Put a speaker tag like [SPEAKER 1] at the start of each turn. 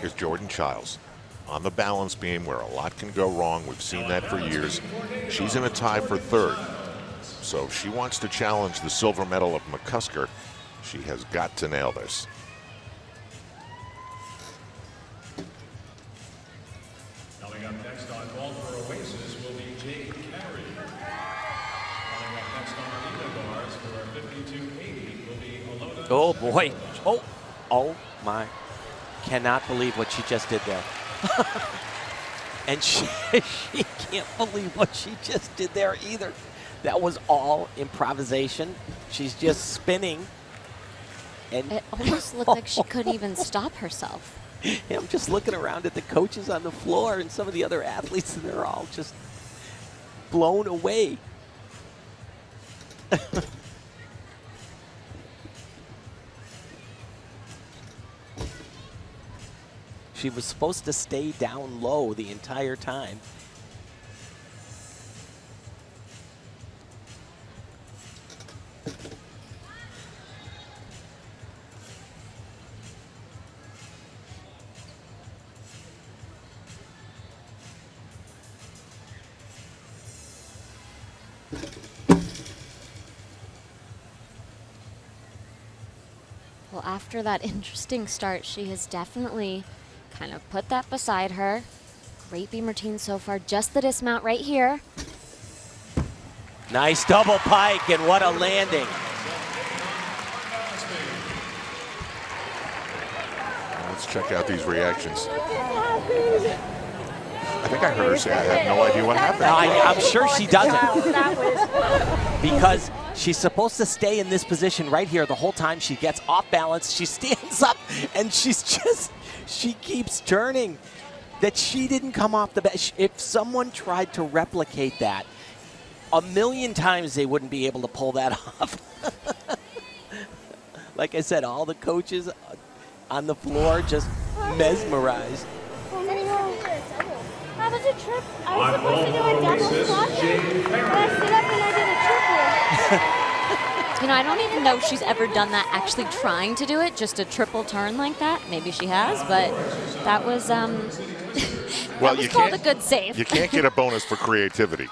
[SPEAKER 1] Here's Jordan Chiles on the balance beam where a lot can go wrong. We've seen that for years. She's in a tie for third. So if she wants to challenge the silver medal of McCusker, she has got to nail this.
[SPEAKER 2] Coming up next on Ball for Oasis will be Jade Carey. Coming up next on Arena Bars for 5280 will be Alona.
[SPEAKER 3] Oh boy. Oh, oh my. Cannot believe what she just did there. and she, she can't believe what she just did there either. That was all improvisation. She's just spinning. And
[SPEAKER 4] It almost looked like she couldn't even stop herself.
[SPEAKER 3] I'm just looking around at the coaches on the floor and some of the other athletes, and they're all just blown away. She was supposed to stay down low the entire time.
[SPEAKER 4] Well, after that interesting start, she has definitely kind of put that beside her. Great beam routine so far. Just the dismount right here.
[SPEAKER 3] Nice double pike, and what a landing.
[SPEAKER 1] Let's check out these reactions. I think I heard her say, I have no idea what happened.
[SPEAKER 3] I, I'm sure she doesn't. because she's supposed to stay in this position right here the whole time. She gets off balance. She stands up and she's just, she keeps turning. That she didn't come off the bench. If someone tried to replicate that, a million times they wouldn't be able to pull that off. like I said, all the coaches on the floor just mesmerized.
[SPEAKER 5] That was a trip. I was supposed to do a double
[SPEAKER 2] Oasis,
[SPEAKER 5] squat,
[SPEAKER 2] Jade
[SPEAKER 5] but I
[SPEAKER 2] Carey.
[SPEAKER 5] stood up and I did a triple.
[SPEAKER 4] You know, I don't even know if she's ever done that actually trying to do it, just a triple turn like that. Maybe she has, but that was um
[SPEAKER 1] Well,
[SPEAKER 4] was
[SPEAKER 1] you
[SPEAKER 4] called a good save.
[SPEAKER 1] You can't get a bonus for creativity.